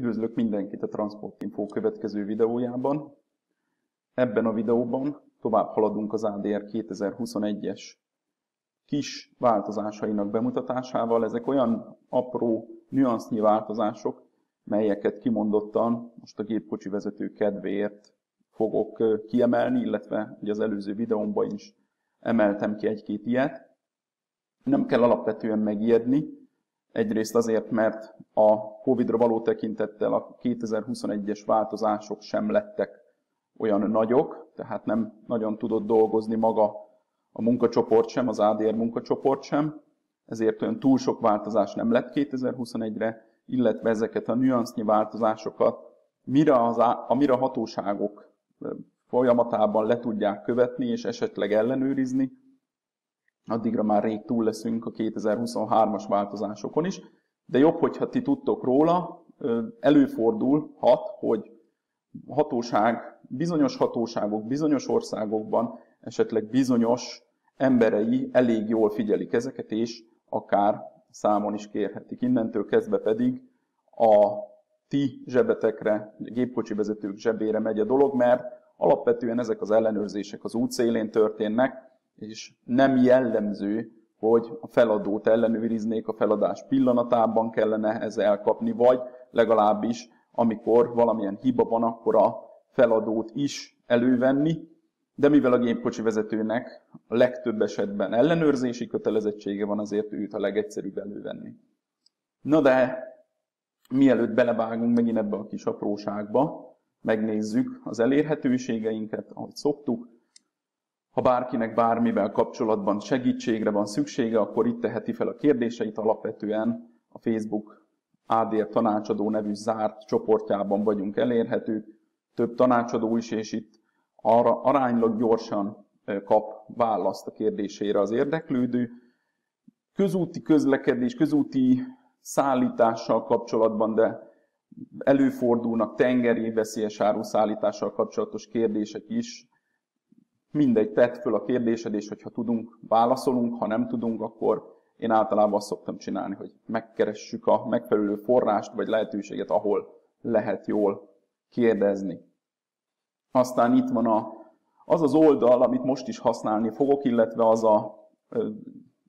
Üdvözlök mindenkit a Transport Info következő videójában. Ebben a videóban tovább haladunk az ADR 2021-es kis változásainak bemutatásával. Ezek olyan apró, nüansznyi változások, melyeket kimondottan most a gépkocsi vezető kedvéért fogok kiemelni, illetve ugye az előző videómban is emeltem ki egy-két ilyet. Nem kell alapvetően megijedni, Egyrészt azért, mert a Covid-ra való tekintettel a 2021-es változások sem lettek olyan nagyok, tehát nem nagyon tudott dolgozni maga a munkacsoport sem, az ADR munkacsoport sem, ezért olyan túl sok változás nem lett 2021-re, illetve ezeket a nüansznyi változásokat mire, az, amire a hatóságok folyamatában le tudják követni és esetleg ellenőrizni, addigra már rég túl leszünk a 2023-as változásokon is, de jobb, hogyha ti tudtok róla, előfordulhat, hogy hatóság, bizonyos hatóságok, bizonyos országokban esetleg bizonyos emberei elég jól figyelik ezeket, és akár számon is kérhetik. Innentől kezdve pedig a ti zsebetekre, a gépkocsi vezetők zsebére megy a dolog, mert alapvetően ezek az ellenőrzések az útszélén történnek, és nem jellemző, hogy a feladót ellenőriznék a feladás pillanatában kellene ez elkapni, vagy legalábbis amikor valamilyen hiba van, akkor a feladót is elővenni, de mivel a gépkocsi vezetőnek a legtöbb esetben ellenőrzési kötelezettsége van, azért őt a legegyszerűbb elővenni. Na de mielőtt belevágunk megint ebbe a kis apróságba, megnézzük az elérhetőségeinket, ahogy szoktuk, ha bárkinek bármivel kapcsolatban segítségre van szüksége, akkor itt teheti fel a kérdéseit. Alapvetően a Facebook ADR tanácsadó nevű zárt csoportjában vagyunk elérhetők. Több tanácsadó is, és itt arra aránylag gyorsan kap választ a kérdésére az érdeklődő. Közúti közlekedés, közúti szállítással kapcsolatban, de előfordulnak tengeri veszélyes áruszállítással kapcsolatos kérdések is, mindegy, tett föl a kérdésed, és hogyha tudunk, válaszolunk, ha nem tudunk, akkor én általában azt szoktam csinálni, hogy megkeressük a megfelelő forrást, vagy lehetőséget, ahol lehet jól kérdezni. Aztán itt van a, az az oldal, amit most is használni fogok, illetve az a e,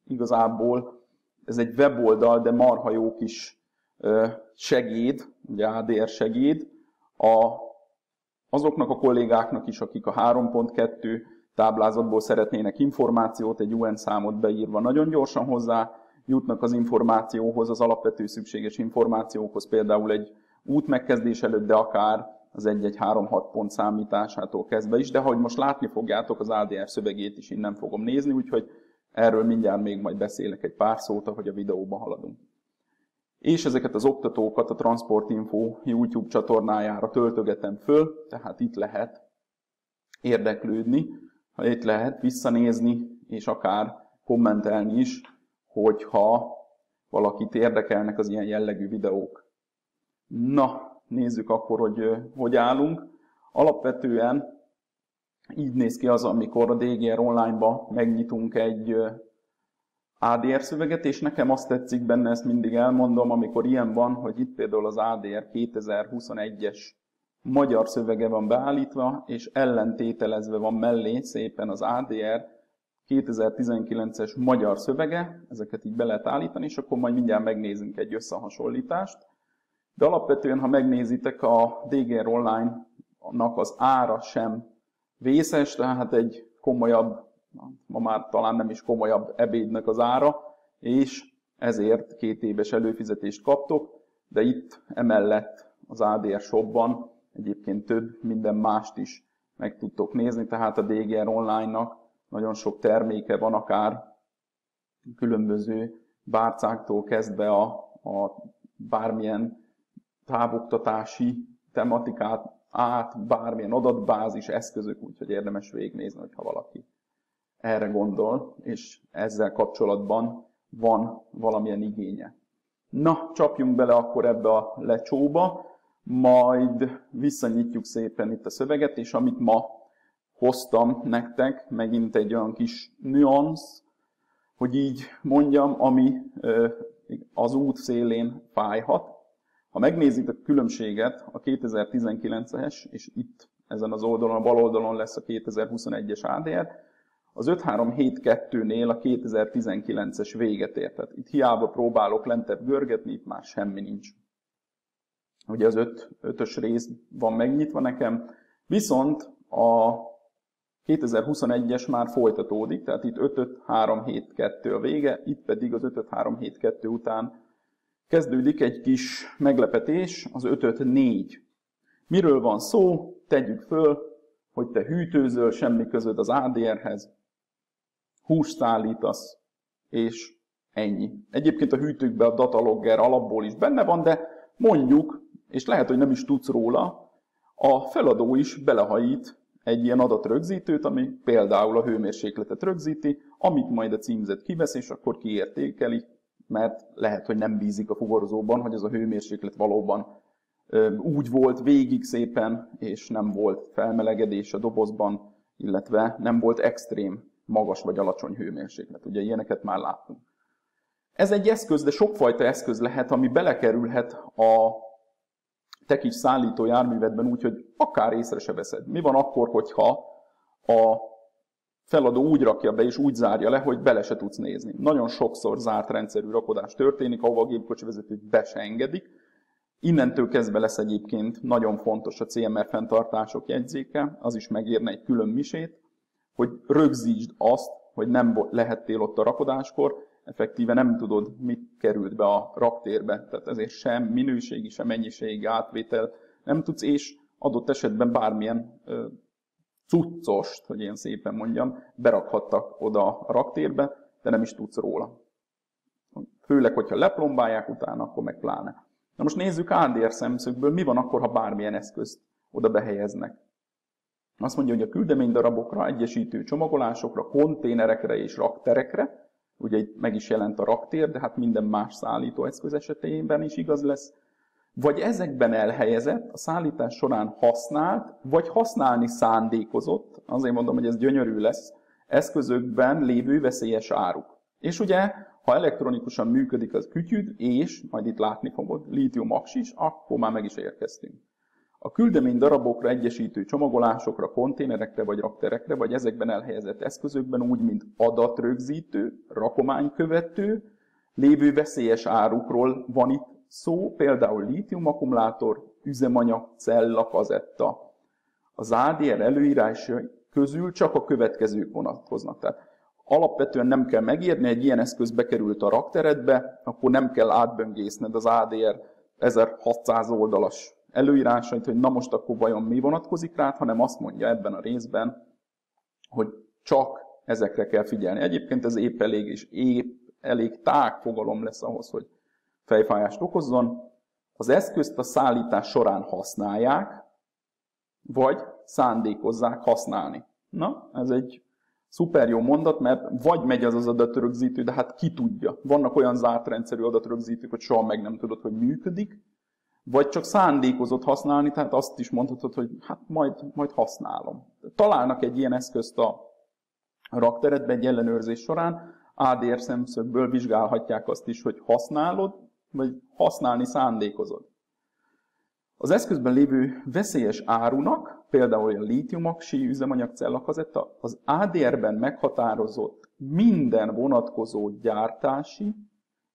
igazából, ez egy weboldal, de marha jó kis e, segéd, ugye ADR segéd, a azoknak a kollégáknak is, akik a 3.2 táblázatból szeretnének információt, egy UN számot beírva nagyon gyorsan hozzá jutnak az információhoz, az alapvető szükséges információkhoz, például egy út megkezdés előtt, de akár az 1-1-3-6 pont számításától kezdve is, de ahogy most látni fogjátok, az ADR szövegét is innen fogom nézni, úgyhogy erről mindjárt még majd beszélek egy pár szót, ahogy a videóba haladunk és ezeket az oktatókat a Transport Info YouTube csatornájára töltögetem föl, tehát itt lehet érdeklődni, itt lehet visszanézni, és akár kommentelni is, hogyha valakit érdekelnek az ilyen jellegű videók. Na, nézzük akkor, hogy hogy állunk. Alapvetően így néz ki az, amikor a DGR online-ba megnyitunk egy ADR szöveget, és nekem azt tetszik benne, ezt mindig elmondom, amikor ilyen van, hogy itt például az ADR 2021-es magyar szövege van beállítva, és ellentételezve van mellé szépen az ADR 2019-es magyar szövege, ezeket így be lehet állítani, és akkor majd mindjárt megnézünk egy összehasonlítást. De alapvetően, ha megnézitek, a DGR Online-nak az ára sem vészes, tehát egy komolyabb ma már talán nem is komolyabb ebédnek az ára, és ezért két éves előfizetést kaptok, de itt emellett az ADR shopban egyébként több minden mást is meg tudtok nézni, tehát a DGR online-nak nagyon sok terméke van, akár különböző bárcáktól kezdve a, a bármilyen távoktatási tematikát át, bármilyen adatbázis eszközök, úgyhogy érdemes végignézni, hogyha valaki erre gondol, és ezzel kapcsolatban van valamilyen igénye. Na, csapjunk bele akkor ebbe a lecsóba, majd visszanyitjuk szépen itt a szöveget, és amit ma hoztam nektek, megint egy olyan kis nüansz, hogy így mondjam, ami az út szélén fájhat, Ha megnézik a különbséget, a 2019-es, és itt ezen az oldalon, a bal oldalon lesz a 2021-es ADR, az 5372-nél a 2019-es véget ért. Itt hiába próbálok lentebb görgetni, itt már semmi nincs. Ugye az 5 ötös rész van megnyitva nekem, viszont a 2021-es már folytatódik, tehát itt 5-5-3-7-2 a vége, itt pedig az 5-5-3-7-2 után kezdődik egy kis meglepetés, az 5-5-4. Miről van szó? Tegyük föl, hogy te hűtőzöl, semmi között az ADR-hez, húst szállítasz, és ennyi. Egyébként a hűtőkben a datalogger alapból is benne van, de mondjuk, és lehet, hogy nem is tudsz róla, a feladó is belehajít egy ilyen adatrögzítőt, ami például a hőmérsékletet rögzíti, amit majd a címzet kivesz, és akkor kiértékeli, mert lehet, hogy nem bízik a fuvarozóban, hogy ez a hőmérséklet valóban úgy volt végig szépen, és nem volt felmelegedés a dobozban, illetve nem volt extrém magas vagy alacsony hőmérséklet. Ugye ilyeneket már láttunk. Ez egy eszköz, de sokfajta eszköz lehet, ami belekerülhet a te kis szállító járművedben úgy, hogy akár észre se veszed. Mi van akkor, hogyha a feladó úgy rakja be és úgy zárja le, hogy bele se tudsz nézni. Nagyon sokszor zárt rendszerű rakodás történik, ahova a gépkocsi vezetőt be se engedik. Innentől kezdve lesz egyébként nagyon fontos a CMR fenntartások jegyzéke, az is megérne egy külön misét, hogy rögzítsd azt, hogy nem lehettél ott a rakodáskor, effektíve nem tudod, mit került be a raktérbe, tehát ezért sem minőségi, sem mennyiségi átvétel nem tudsz, és adott esetben bármilyen ö, cuccost, hogy én szépen mondjam, berakhattak oda a raktérbe, de nem is tudsz róla. Főleg, hogyha leplombálják utána, akkor meg pláne. Na most nézzük ADR szemszögből, mi van akkor, ha bármilyen eszközt oda behelyeznek. Azt mondja, hogy a küldeménydarabokra, egyesítő csomagolásokra, konténerekre és rakterekre, ugye itt meg is jelent a raktér, de hát minden más szállítóeszköz esetében is igaz lesz, vagy ezekben elhelyezett, a szállítás során használt, vagy használni szándékozott, azért mondom, hogy ez gyönyörű lesz, eszközökben lévő veszélyes áruk. És ugye, ha elektronikusan működik az kütyüd, és, majd itt látni fogod, lítium is, akkor már meg is érkeztünk. A küldemény darabokra, egyesítő csomagolásokra, konténerekre vagy rakterekre, vagy ezekben elhelyezett eszközökben úgy, mint adatrögzítő, rakománykövető, lévő veszélyes árukról van itt szó, például lítiumakkumulátor, üzemanyag, cella, kazetta. Az ADR előírás közül csak a következők vonatkoznak. Tehát alapvetően nem kell megírni, egy ilyen eszköz bekerült a rakteredbe, akkor nem kell átböngészned az ADR 1600 oldalas előírásait, hogy na most akkor vajon mi vonatkozik rá, hanem azt mondja ebben a részben, hogy csak ezekre kell figyelni. Egyébként ez épp elég, és épp elég tág fogalom lesz ahhoz, hogy fejfájást okozzon. Az eszközt a szállítás során használják, vagy szándékozzák használni. Na, ez egy szuper jó mondat, mert vagy megy az az adatrögzítő, de hát ki tudja. Vannak olyan zárt rendszerű adatrögzítők, hogy soha meg nem tudod, hogy működik, vagy csak szándékozott használni, tehát azt is mondhatod, hogy hát majd, majd használom. Találnak egy ilyen eszközt a rakteredbe egy ellenőrzés során, ADR szemszögből vizsgálhatják azt is, hogy használod, vagy használni szándékozod. Az eszközben lévő veszélyes árunak, például a lítiumaksi üzemanyagcella kazetta, az ADR-ben meghatározott minden vonatkozó gyártási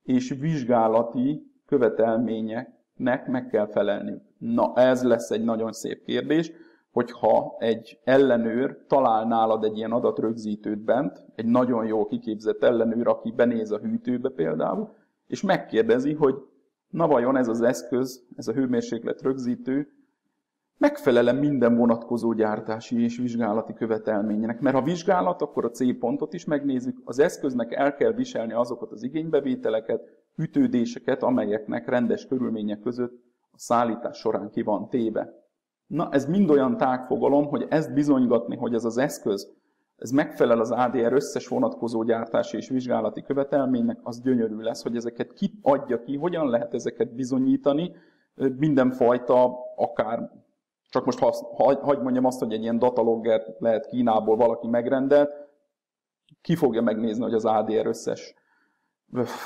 és vizsgálati követelmények nek meg kell felelniük. Na, ez lesz egy nagyon szép kérdés, hogyha egy ellenőr talál nálad egy ilyen adatrögzítőt bent, egy nagyon jó kiképzett ellenőr, aki benéz a hűtőbe például, és megkérdezi, hogy na vajon ez az eszköz, ez a hőmérséklet rögzítő, megfelele minden vonatkozó gyártási és vizsgálati követelménynek. Mert ha vizsgálat, akkor a C pontot is megnézzük. Az eszköznek el kell viselni azokat az igénybevételeket, ütődéseket, amelyeknek rendes körülmények között a szállítás során ki van téve. Na, ez mind olyan tágfogalom, hogy ezt bizonygatni, hogy ez az eszköz, ez megfelel az ADR összes vonatkozó gyártási és vizsgálati követelménynek, az gyönyörű lesz, hogy ezeket ki adja ki, hogyan lehet ezeket bizonyítani, mindenfajta, akár, csak most hasz, hagy mondjam azt, hogy egy ilyen datalogger lehet Kínából valaki megrendelt, ki fogja megnézni, hogy az ADR összes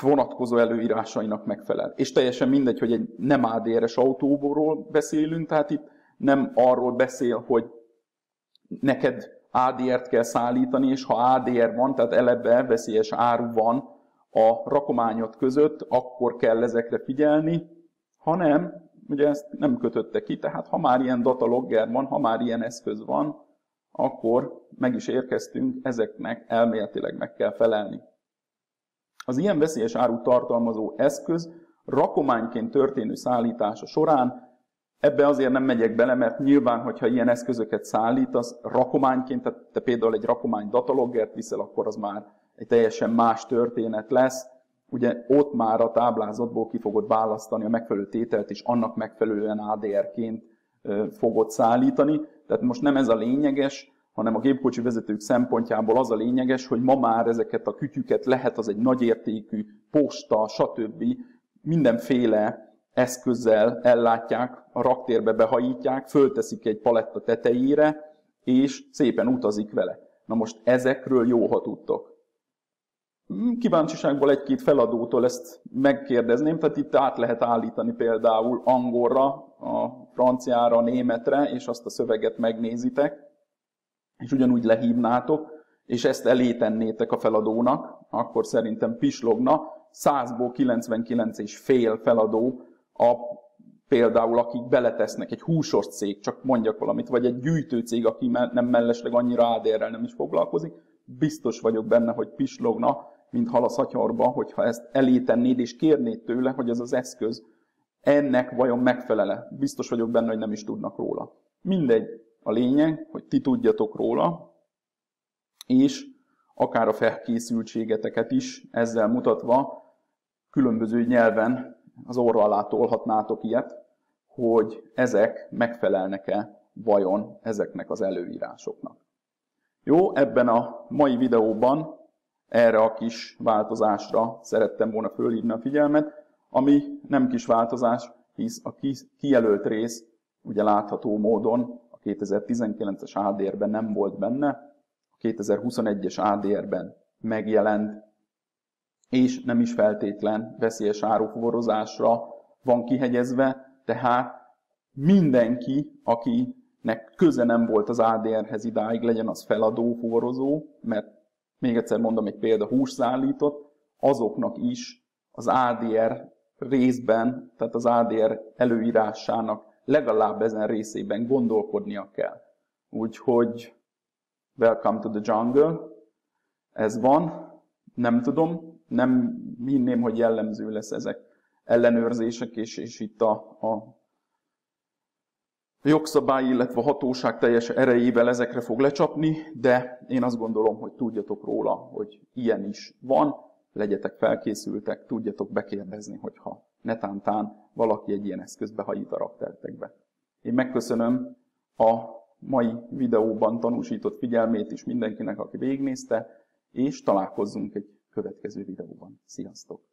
vonatkozó előírásainak megfelel. És teljesen mindegy, hogy egy nem ADR-es autóból beszélünk, tehát itt nem arról beszél, hogy neked ADR-t kell szállítani, és ha ADR van, tehát eleve veszélyes áru van a rakományot között, akkor kell ezekre figyelni, hanem ugye ezt nem kötötte ki, tehát ha már ilyen datalogger van, ha már ilyen eszköz van, akkor meg is érkeztünk, ezeknek elméletileg meg kell felelni. Az ilyen veszélyes áru tartalmazó eszköz rakományként történő szállítása során Ebbe azért nem megyek bele, mert nyilván, hogyha ilyen eszközöket szállítasz rakományként, tehát te például egy rakomány dataloggert viszel, akkor az már egy teljesen más történet lesz. Ugye ott már a táblázatból ki fogod választani a megfelelő tételt, és annak megfelelően ADR-ként fogod szállítani. Tehát most nem ez a lényeges, hanem a gépkocsi vezetők szempontjából az a lényeges, hogy ma már ezeket a kütyüket lehet, az egy nagyértékű posta, stb. mindenféle eszközzel ellátják, a raktérbe behajítják, fölteszik egy paletta tetejére, és szépen utazik vele. Na most ezekről jó, ha tudtok. Hmm, kíváncsiságból egy-két feladótól ezt megkérdezném, tehát itt át lehet állítani például angolra, a franciára, a németre, és azt a szöveget megnézitek, és ugyanúgy lehívnátok, és ezt elé tennétek a feladónak, akkor szerintem pislogna, 100-ból 99 és fél feladó a, például akik beletesznek egy húsos cég, csak mondjak valamit, vagy egy gyűjtőcég, aki nem mellesleg annyira ADR-rel nem is foglalkozik, biztos vagyok benne, hogy pislogna, mint hal a szatyorba, hogyha ezt elétennéd és kérnéd tőle, hogy ez az eszköz ennek vajon megfelele. Biztos vagyok benne, hogy nem is tudnak róla. Mindegy, a lényeg, hogy ti tudjatok róla, és akár a felkészültségeteket is ezzel mutatva különböző nyelven az orra alá tolhatnátok ilyet, hogy ezek megfelelnek-e vajon ezeknek az előírásoknak. Jó, ebben a mai videóban erre a kis változásra szerettem volna fölhívni a figyelmet, ami nem kis változás, hisz a kijelölt rész ugye látható módon 2019-es ADR-ben nem volt benne, a 2021-es ADR-ben megjelent és nem is feltétlen veszélyes árufuvarozásra van kihegyezve, tehát mindenki, akinek köze nem volt az ADR-hez idáig, legyen az feladó, fuvarozó, mert még egyszer mondom, egy példa hús szállított, azoknak is az ADR részben, tehát az ADR előírásának legalább ezen részében gondolkodnia kell. Úgyhogy welcome to the jungle, ez van, nem tudom, nem hinném, hogy jellemző lesz ezek ellenőrzések, és, és itt a, a jogszabály, illetve a hatóság teljes erejével ezekre fog lecsapni, de én azt gondolom, hogy tudjatok róla, hogy ilyen is van, legyetek felkészültek, tudjatok bekérdezni, hogyha netántán valaki egy ilyen eszközbe hajít a raktertekbe. Én megköszönöm a mai videóban tanúsított figyelmét is mindenkinek, aki végignézte, és találkozzunk egy következő videóban. Sziasztok!